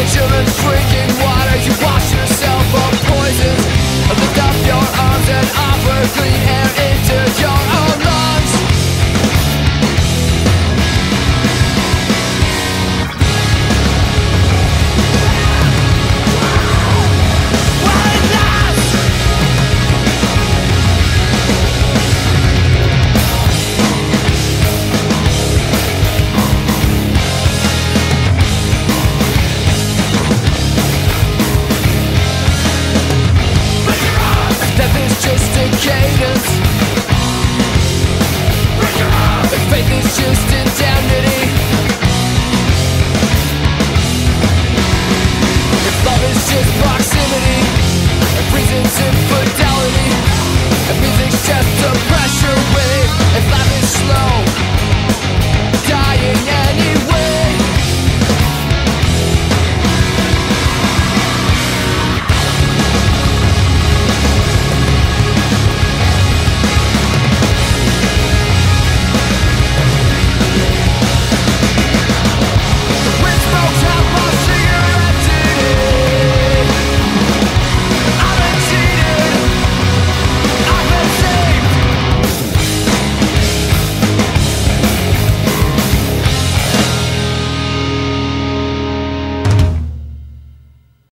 Vigilant, drinking water, you wash yourself Faith is just a down